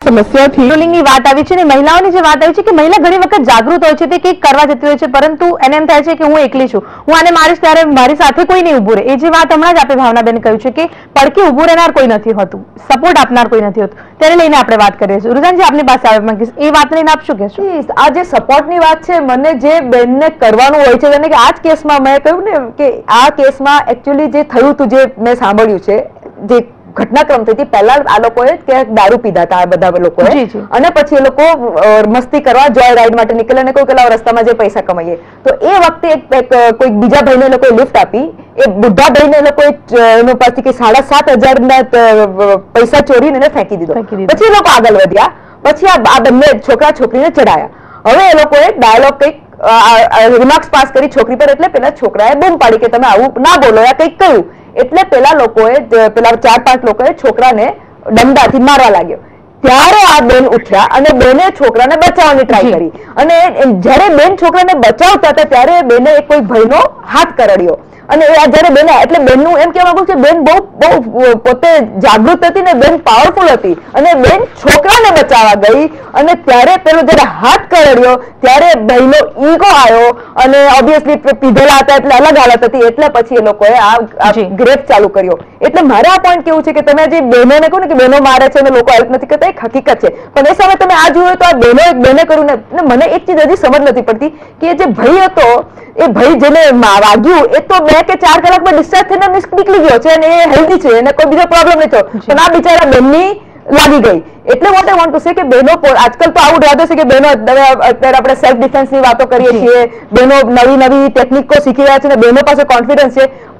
સમસ્યાથી પેટ્રોલિંગની વાત આવી છે અને મહિલાઓની જે વાત આવી છે કે મહિલા ઘણી વખત જાગૃત હોય છે તે કંઈક કરવા જતી હોય છે પરંતુ એને એમ થાય છે કે હું એકલી છું. હું આને મારીશ ત્યારે મારી સાથે કોઈ નહીં ઊભું રહે. એ જે વાત હમણાં જ આપણે ભાવનાબેન કહ્યું છે કે પડકે ઊભું રહેનાર કોઈ નથી હોતું સપોર્ટ આપનાર કોઈ નથી હોતું. તેને લઈને આપણે વાત કરીએ છીએ રુઝાનજી આપની પાસે આવે માંગીશ એ વાતને લઈને આપ શું કહેશો? આ જે સપોર્ટની વાત છે મને જે બેનને કરવાનું હોય છે અને કે આ જ કેસમાં મેં કહ્યું ને કે આ કેસમાં એકચ્યુઅલી જે થયું હતું જે મેં સાંભળ્યું છે જે ઘટનાક્રમ થઈ હતી પહેલા આ લોકોએ ક્યાંક દારૂ પીધા હતા આ બધા લોકોએ. અને પછી એ લોકો મસ્તી કરવા જોય રાઈડ માટે નીકળે અને કોઈ પેલા રસ્તામાં જે પૈસા કમાઈએ. તો એ વખતે એક કોઈક બીજા ભાઈને એ લોકોએ લિફ્ટ આપી. એ બુઢા ભાઈને એ લોકોએ એનો પાસેથી કે સાડા સાત હજારના પૈસા ચોરીને એને ફેંકી દીધો. પછી એ લોકો આગળ વધ્યા. પછી આ આ બંને છોકરા છોકરીને ચડાયા હવે એ લોકોએ ડાયલોગ કંઈક રિમાર્ક્સ પાસ કરી છોકરી પર એટલે પેલા છોકરાએ બૂમ પાડી કે તમે આવું ના બોલો યા કંઈક કહ્યું. એટલે પેલા લોકોએ પેલા ચાર પાંચ લોકોએ છોકરાને દંડાથી મારવા લાગ્યો. ત્યારે આ બેન ઉઠ્યા અને બેને છોકરાને બચાવવાની ટ્રાય કરી. અને જ્યારે બેન છોકરાને બચાવતા હતા ત્યારે બેને કોઈ ભાઈનો હાથ કરડ્યો. અને એ જ્યારે બેને એટલે બેનનું એમ કહેવા માંગુ છું કે બેન બહુ બહુ પોતે જાગૃત હતી ને બેન પાવરફુલ હતી. અને બેન છોકરાને બચાવવા ગઈ. અને ત્યારે પેલો જ્યારે હાથ કરડ્યો ત્યારે ભાઈનો ઈગો આવ્યો અને ઓબ્વિયસલી પીધેલા હતા એટલે અલગ હાલત હતી. એટલે પછી એ લોકોએ આ ગ્રેપ ચાલુ કર્યો. એટલે મારે આ પોઈન્ટ કેવું છે કે તમે જે બહેનોને કહો ને કે બહેનો મારે છે અને લોકો હેલ્પ નથી કરતા એક હકીકત છે. પણ એ સામે તમે આ જોયું તો આ બહેનો એક બહેને કર્યું ને મને એક ચીજ હજી સમજ નથી પડતી કે જે ભય હતો એ ભય જેને વાગ્યું એ તો બે કે ચાર કલાકમાં ડિસ્ચાર્જ થઈને નીક- નીકળી ગયો છે અને એ હેલ્ધી છે એને કોઈ બીજો પ્રોબ્લેમ નહીં થયો. પણ આ બિચારા બહેનની લાગી ગઈ. એટલે what I want to say કે બહેનો આજકાલ તો આવું રાધો છે કે બહેનો અત્યારે આપણે સેલ્ફ ડિફેન્સની વાતો કરીએ છીએ. બહેનો નવી નવી ટેકનિકો શીખી રહ્યા છે અને બહેનો પાસે કોન્ફિડન્સ છે.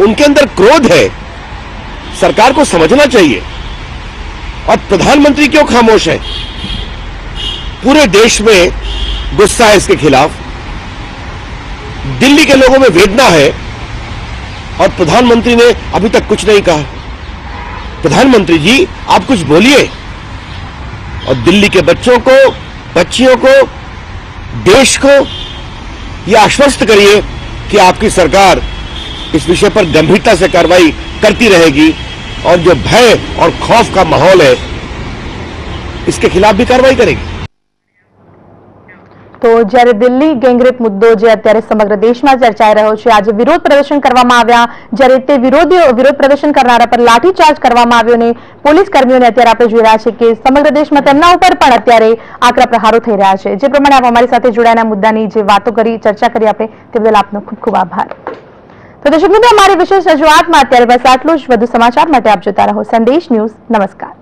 उनके अंदर क्रोध है। सरकार को समझना चाहिए। और प्रधानमंत्री क्यों खामोश है? पूरे देश में गुस्सा है इसके खिलाफ। दिल्ली के लोगों में वेदना है। और प्रधानमंत्री ने अभी तक कुछ नहीं कहा। प्रधानमंत्री जी, आप कुछ बोलिए। और दिल्ली के बच्चों को, बच्चियों को, देश को यह आश्वस्त करिए कि आपकी सरकार इस विषय पर गंभीरता से कार्रवाई करती रहेगी और जो भय और खौफ का माहौल है इसके खिलाफ भी कार्रवाई करेगी તો જ્યારે દિલ્હી ગેંગરેપ મુદ્દો જે અત્યારે સમગ્ર દેશમાં ચર્ચાઈ રહ્યો છે આજે વિરોધ પ્રદર્શન કરવામાં આવ્યા જ્યારે તે વિરોધીઓ વિરોધ પ્રદર્શન કરનારા પર લાઠીચાર્જ કરવામાં આવ્યો અને પોલીસ કર્મીઓને અત્યારે આપણે જોઈ રહ્યા છે કે સમગ્ર દેશમાં તેમના ઉપર પણ અત્યારે આકરા પ્રહારો થઈ રહ્યા છે જે પ્રમાણે આપ અમારી સાથે જોડાયાના મુદ્દાની જે વાતો કરી ચર્ચા કરી આપણે તે બદલ આપનો ખૂબ ખૂબ આભાર તો દર્શક મિત્રો, અમારી વિશેષ રજૂઆતમાં અત્યારે બસ આટલું જ. વધુ સમાચાર માટે આપ જોતા રહો. સંદેશ ન્યૂઝ. નમસ્કાર.